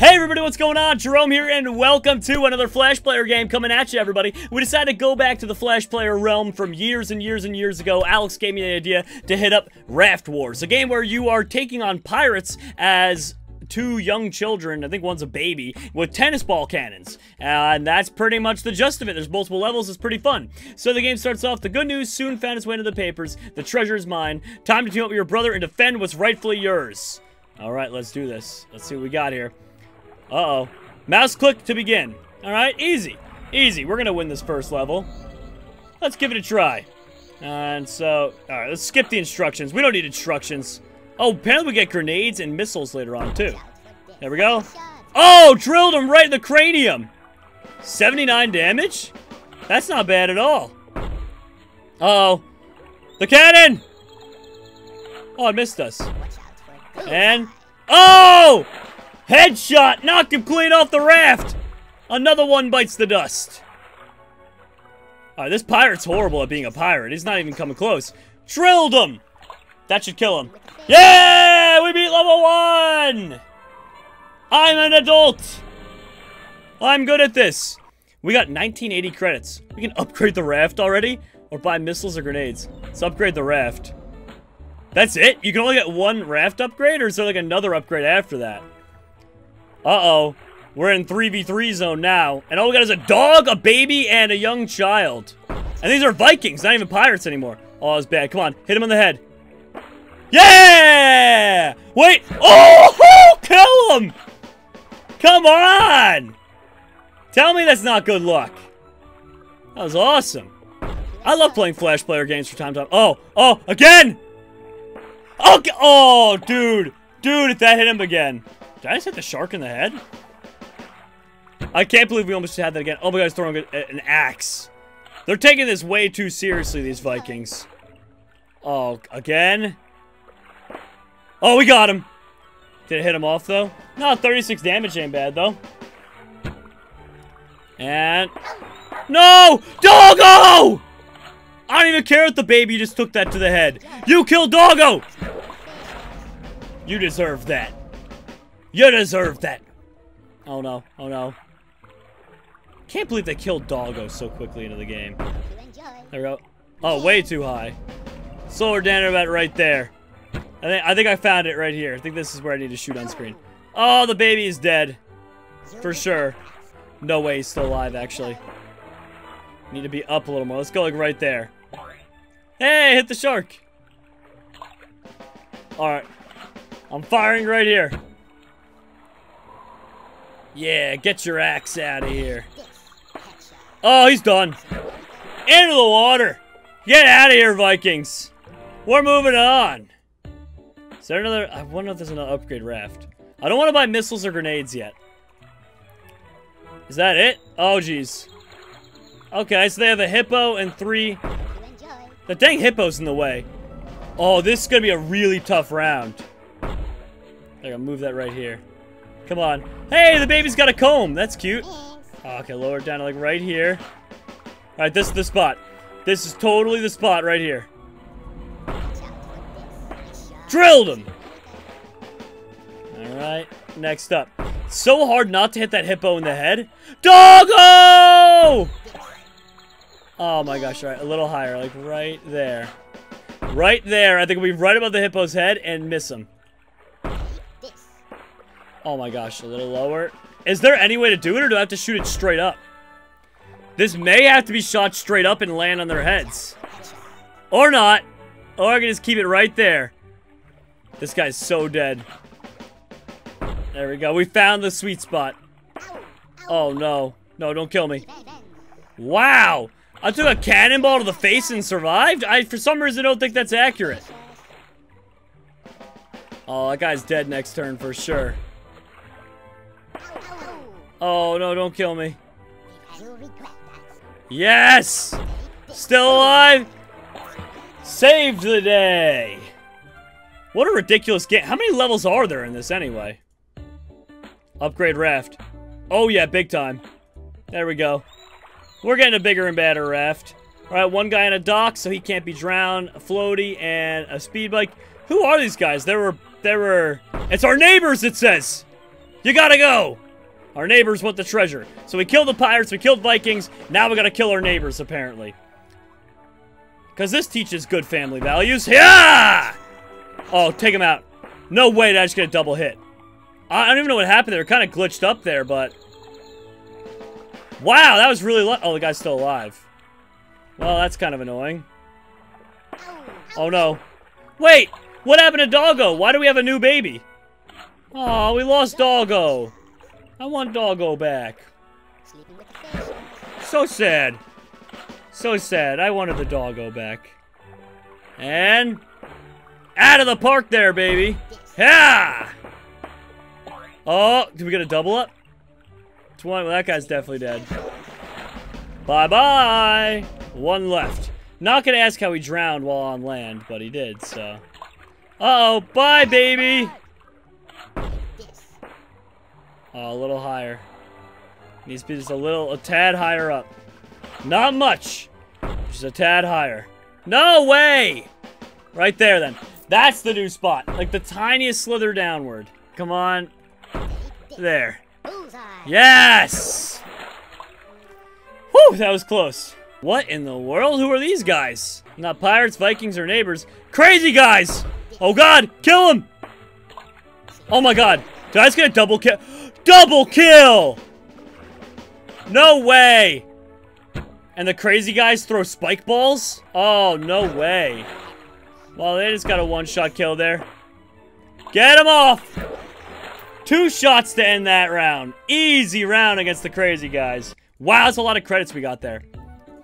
Hey everybody, what's going on? Jerome here, and welcome to another Flash Player game coming at you, everybody. We decided to go back to the Flash Player realm from years and years and years ago. Alex gave me the idea to hit up Raft Wars, a game where you are taking on pirates as two young children, I think one's a baby, with tennis ball cannons. Uh, and that's pretty much the gist of it. There's multiple levels, it's pretty fun. So the game starts off, the good news soon found its way into the papers, the treasure is mine, time to team up with your brother and defend what's rightfully yours. Alright, let's do this. Let's see what we got here. Uh-oh. Mouse click to begin. Alright, easy. Easy. We're gonna win this first level. Let's give it a try. And so, alright, let's skip the instructions. We don't need instructions. Oh, apparently we get grenades and missiles later on, too. There we go. Oh, drilled him right in the cranium. 79 damage? That's not bad at all. Uh oh The cannon! Oh, it missed us. And... Oh! Headshot! Knocked him clean off the raft! Another one bites the dust. Alright, this pirate's horrible at being a pirate. He's not even coming close. Drilled him! That should kill him. Yeah! We beat level one! I'm an adult! I'm good at this. We got 1980 credits. We can upgrade the raft already? Or buy missiles or grenades. Let's upgrade the raft. That's it? You can only get one raft upgrade? Or is there like another upgrade after that? Uh-oh. We're in 3v3 zone now. And all we got is a dog, a baby, and a young child. And these are Vikings, not even pirates anymore. Oh, it's bad. Come on, hit him on the head. Yeah! Wait! Oh! Kill him! Come on! Tell me that's not good luck. That was awesome. I love playing Flash player games from time to time. Oh! Oh! Again! Oh! Oh, dude! Dude, if that hit him again. Did I just hit the shark in the head? I can't believe we almost had that again. Oh my god, he's throwing an axe. They're taking this way too seriously, these Vikings. Oh, again? Oh, we got him. Did it hit him off, though? No, 36 damage ain't bad, though. And... No! Doggo! I don't even care if the baby just took that to the head. You killed Doggo! You deserve that. You deserve that. Oh no, oh no. Can't believe they killed Doggo so quickly into the game. There we go. Oh, way too high. Slower down about right there. I think, I think I found it right here. I think this is where I need to shoot on screen. Oh, the baby is dead. For sure. No way he's still alive, actually. Need to be up a little more. Let's go like right there. Hey, hit the shark. Alright. I'm firing right here. Yeah, get your axe out of here. Oh, he's done. Into the water. Get out of here, Vikings. We're moving on. Is there another... I wonder if there's another upgrade raft. I don't want to buy missiles or grenades yet. Is that it? Oh, jeez. Okay, so they have a hippo and three... The dang hippo's in the way. Oh, this is going to be a really tough round. I'm going to move that right here. Come on. Hey, the baby's got a comb. That's cute. Okay, lower it down to like right here. Alright, this is the spot. This is totally the spot right here. Drilled him! Alright, next up. So hard not to hit that hippo in the head. Doggo! Oh my gosh, right, a little higher, like right there. Right there, I think we'll be right above the hippo's head and miss him. Oh my gosh, a little lower. Is there any way to do it, or do I have to shoot it straight up? This may have to be shot straight up and land on their heads. Or not. Or I can just keep it right there. This guy's so dead. There we go. We found the sweet spot. Oh, no. No, don't kill me. Wow. I took a cannonball to the face and survived? I, for some reason, don't think that's accurate. Oh, that guy's dead next turn for sure. Oh, no, don't kill me. Yes! Still alive? Saved the day! What a ridiculous game. How many levels are there in this anyway? Upgrade raft. Oh yeah, big time. There we go. We're getting a bigger and badder raft. Alright, one guy on a dock, so he can't be drowned. A floaty and a speed bike. Who are these guys? There were... There were... It's our neighbors, it says! You gotta go! Our neighbors want the treasure. So we killed the pirates, we killed Vikings, now we gotta kill our neighbors, apparently. Because this teaches good family values. Yeah! Oh, take him out. No way did I just get a double hit. I don't even know what happened there. Kind of glitched up there, but... Wow, that was really... Oh, the guy's still alive. Well, that's kind of annoying. Oh, no. Wait! What happened to Doggo? Why do we have a new baby? Oh, we lost Doggo. I want Doggo back. So sad. So sad. I wanted the Doggo back. And... Out of the park there, baby. Yeah! Oh, did we get a double up? 20. Well, that guy's definitely dead. Bye-bye. One left. Not gonna ask how he drowned while on land, but he did, so. Uh oh bye, baby! Oh, a little higher. Needs to be just a little, a tad higher up. Not much. Just a tad higher. No way! Right there, then. That's the new spot. Like the tiniest slither downward. Come on. There. Yes! Whew, that was close. What in the world? Who are these guys? Not pirates, Vikings, or neighbors. Crazy guys! Oh god, kill him! Oh my god. Did I just get a double kill? Double kill! No way! And the crazy guys throw spike balls? Oh, no way. Well, they just got a one-shot kill there. Get him off! Two shots to end that round. Easy round against the crazy guys. Wow, that's a lot of credits we got there.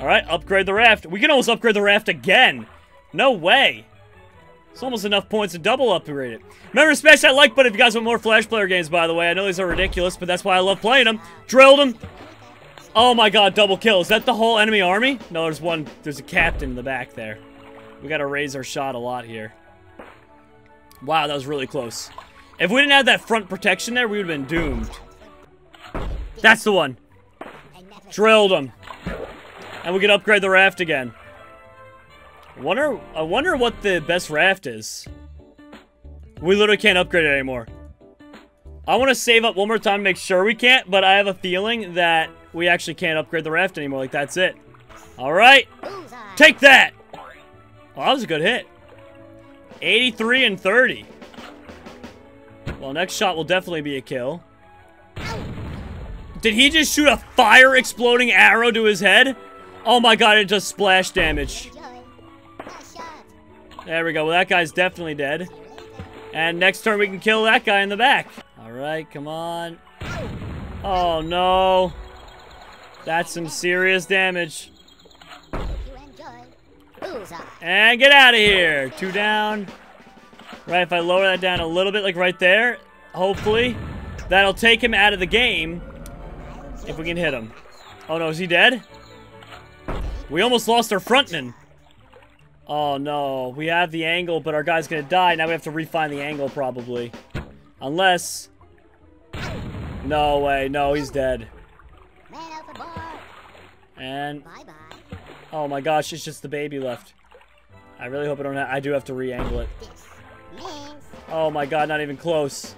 Alright, upgrade the raft. We can almost upgrade the raft again. No way. It's almost enough points to double upgrade it. Remember to smash that like button if you guys want more Flash Player games, by the way. I know these are ridiculous, but that's why I love playing them. Drilled them. Oh my god, double kill. Is that the whole enemy army? No, there's one. There's a captain in the back there. We gotta raise our shot a lot here. Wow, that was really close. If we didn't have that front protection there, we would have been doomed. That's the one. Drilled him. And we can upgrade the raft again. Wonder, I wonder what the best raft is. We literally can't upgrade it anymore. I want to save up one more time to make sure we can't, but I have a feeling that we actually can't upgrade the raft anymore. Like, that's it. Alright. Take that! That was a good hit. 83 and 30. Well, next shot will definitely be a kill. Did he just shoot a fire exploding arrow to his head? Oh my god, it does splash damage. There we go. Well, that guy's definitely dead. And next turn we can kill that guy in the back. Alright, come on. Oh no. That's some serious damage. And get out of here. Two down. Right, if I lower that down a little bit, like right there, hopefully, that'll take him out of the game. If we can hit him. Oh no, is he dead? We almost lost our frontman. Oh no, we have the angle, but our guy's gonna die. Now we have to refine the angle, probably. Unless... No way, no, he's dead. And... Oh my gosh, it's just the baby left. I really hope I don't. I do have to re-angle it. Oh my god, not even close.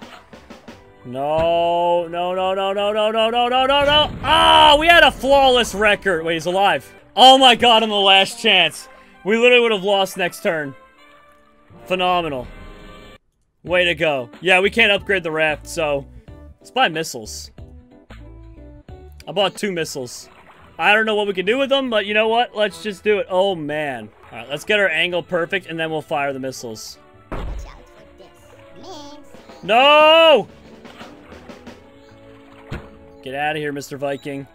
No, no, no, no, no, no, no, no, no, no, no. Oh, we had a flawless record. Wait, he's alive. Oh my god, on the last chance. We literally would have lost next turn. Phenomenal. Way to go. Yeah, we can't upgrade the raft, so... Let's buy missiles. I bought two missiles. I don't know what we can do with them, but you know what? Let's just do it. Oh, man. All right, let's get our angle perfect, and then we'll fire the missiles. No! Get out of here, Mr. Viking.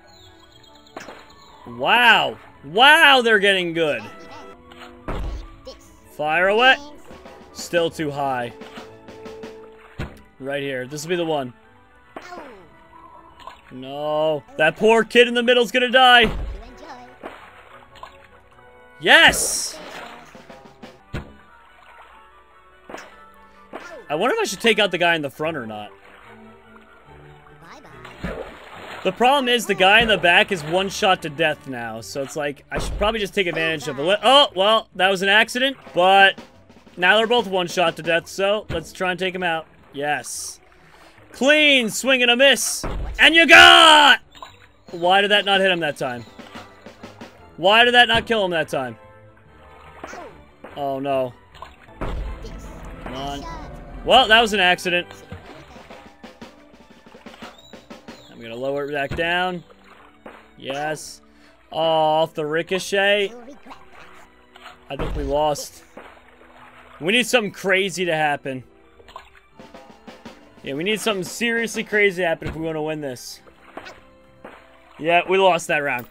Wow. Wow, they're getting good. Fire away. Still too high. Right here. This will be the one. No. That poor kid in the middle is gonna die. Yes! I wonder if I should take out the guy in the front or not. The problem is the guy in the back is one shot to death now, so it's like, I should probably just take advantage of it. Oh, well, that was an accident, but now they're both one shot to death, so let's try and take him out. Yes. Clean swing and a miss. And you got! Why did that not hit him that time? Why did that not kill him that time? Oh, no. Come on. Well, that was an accident. I'm gonna lower it back down. Yes. Oh, off the ricochet. I think we lost. We need something crazy to happen. Yeah, we need something seriously crazy to happen if we want to win this. Yeah, we lost that round.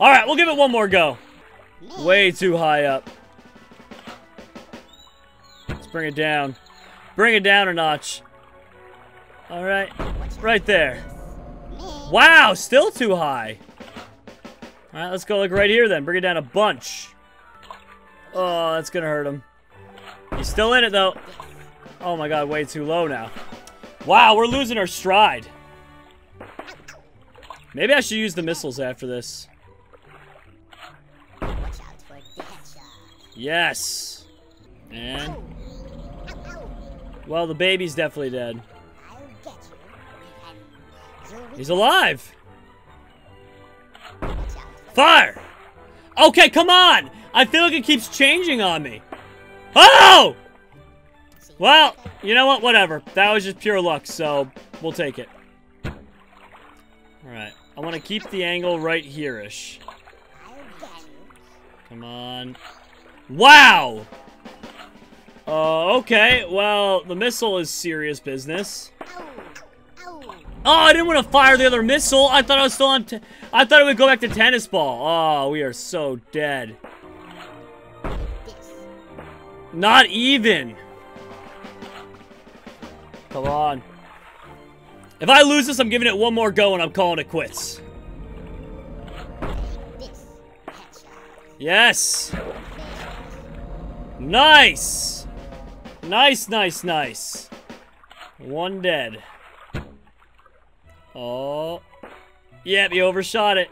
Alright, we'll give it one more go. Way too high up. Let's bring it down. Bring it down a notch. Alright. Right there. Wow, still too high. Alright, let's go like right here then. Bring it down a bunch. Oh, that's gonna hurt him. He's still in it though. Oh my god, way too low now. Wow, we're losing our stride. Maybe I should use the missiles after this. Yes. And... Well, the baby's definitely dead. He's alive! Fire! Okay, come on! I feel like it keeps changing on me. Oh! Well, you know what? Whatever. That was just pure luck, so we'll take it. Alright. I want to keep the angle right here-ish. Come on. Wow! Uh, okay. Well, the missile is serious business. Oh, I didn't want to fire the other missile. I thought I was still on... I thought it would go back to tennis ball. Oh, we are so dead. Not even. Come on. If I lose this, I'm giving it one more go and I'm calling it quits. Yes. Nice. Nice, nice, nice. One dead. Oh. Yep, you overshot it.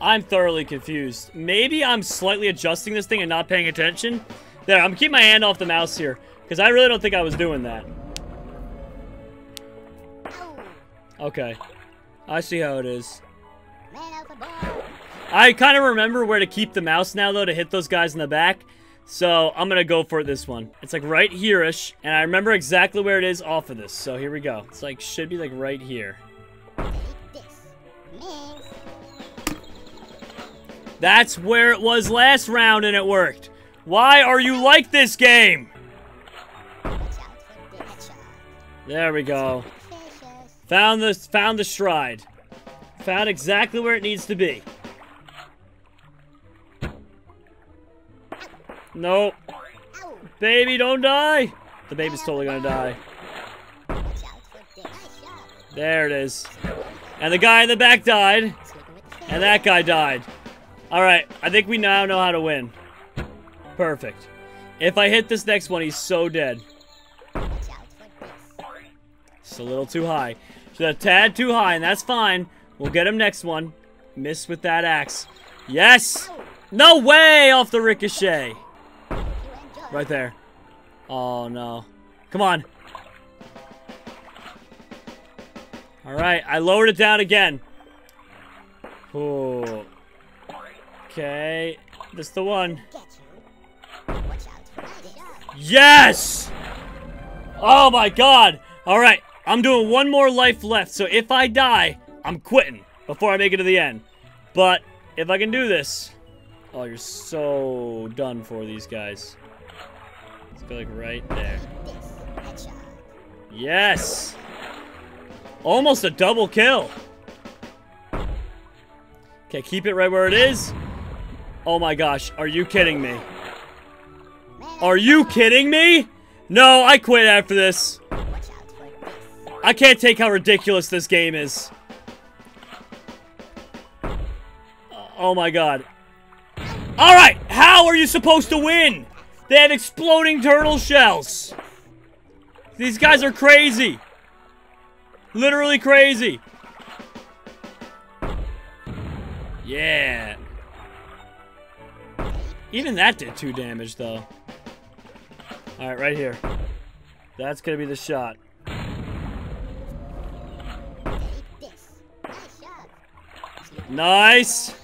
I'm thoroughly confused. Maybe I'm slightly adjusting this thing and not paying attention. There, I'm keeping my hand off the mouse here. Because I really don't think I was doing that. Okay. I see how it is. I kind of remember where to keep the mouse now, though, to hit those guys in the back. So, I'm to go for this one. It's like right here-ish. And I remember exactly where it is off of this. So, here we go. It's like, should be like right here. That's where it was last round and it worked. Why are you like this game? There we go. Found the found the stride. Found exactly where it needs to be. Nope. Baby, don't die. The baby's totally gonna die. There it is. And the guy in the back died. And that guy died. Alright, I think we now know how to win. Perfect. If I hit this next one, he's so dead. It's a little too high. Just a tad too high, and that's fine. We'll get him next one. Miss with that axe. Yes! No way! Off the ricochet. Right there. Oh, no. Come on. Alright, I lowered it down again. Oh. Okay. This the one. Yes! Oh my god! Alright, I'm doing one more life left, so if I die, I'm quitting before I make it to the end. But, if I can do this... Oh, you're so done for these guys. Let's go like right there. Yes! Almost a double kill. Okay, keep it right where it is. Oh my gosh, are you kidding me? Are you kidding me? No, I quit after this. I can't take how ridiculous this game is. Oh my god. Alright, how are you supposed to win? They have exploding turtle shells. These guys are crazy. Literally crazy. Yeah. Even that did two damage, though. Alright, right here. That's gonna be the shot. Nice!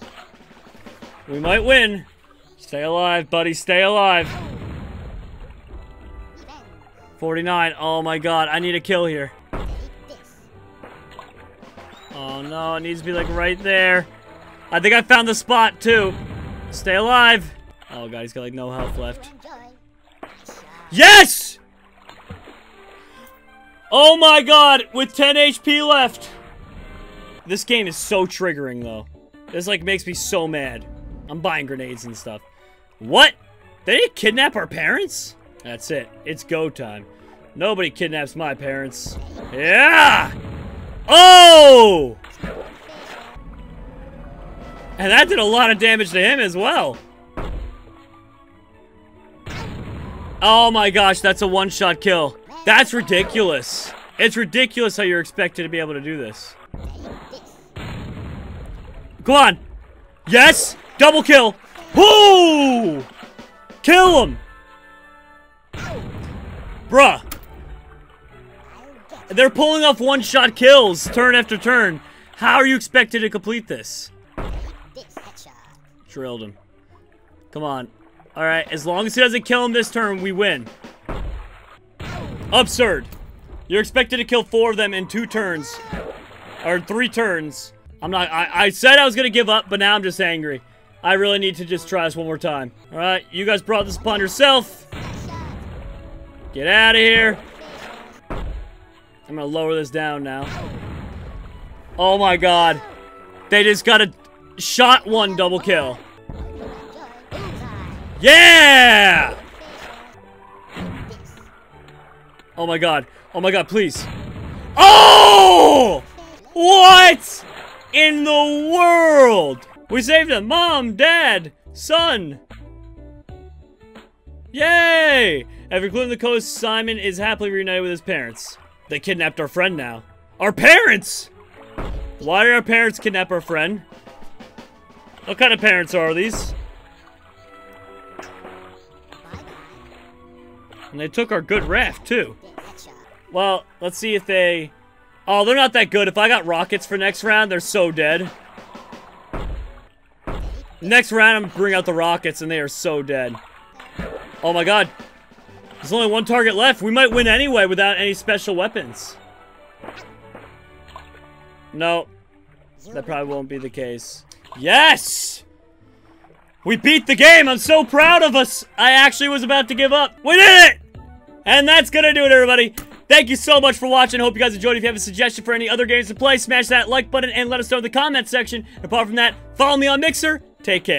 We might win. Stay alive, buddy. Stay alive. 49. Oh my god, I need a kill here. Oh no, it needs to be like right there. I think I found the spot too. Stay alive. Oh god, he's got like no health left. Yes! Oh my god, with 10 HP left. This game is so triggering though. This like makes me so mad. I'm buying grenades and stuff. What? They didn't kidnap our parents? That's it. It's go time. Nobody kidnaps my parents. Yeah! Oh! And that did a lot of damage to him as well. Oh my gosh, that's a one-shot kill. That's ridiculous. It's ridiculous how you're expected to be able to do this. Come on. Yes! Double kill! Whoo! Kill him! Bruh. They're pulling off one-shot kills turn after turn. How are you expected to complete this? Drilled him. Come on. Alright, as long as he doesn't kill him this turn, we win. Absurd. You're expected to kill four of them in two turns. Or three turns. I'm not- I, I said I was gonna give up, but now I'm just angry. I really need to just try this one more time. Alright, you guys brought this upon yourself. Get out of here. I'm gonna lower this down now. Oh my god. They just got a shot one double kill. Yeah! Oh my god. Oh my god, please. Oh! What? In the world? We saved him. Mom, Dad, son. Yay! After clearing the coast, Simon is happily reunited with his parents. They kidnapped our friend now. Our parents? Why did our parents kidnap our friend? What kind of parents are these? And they took our good raft, too. Well, let's see if they... Oh, they're not that good. If I got rockets for next round, they're so dead. Next round, I'm bring out the rockets, and they are so dead. Oh my god. There's only one target left. We might win anyway without any special weapons. No. That probably won't be the case. Yes! We beat the game! I'm so proud of us! I actually was about to give up. We did it! And that's gonna do it, everybody. Thank you so much for watching. Hope you guys enjoyed. If you have a suggestion for any other games to play, smash that like button and let us know in the comment section. Apart from that, follow me on Mixer. Take care.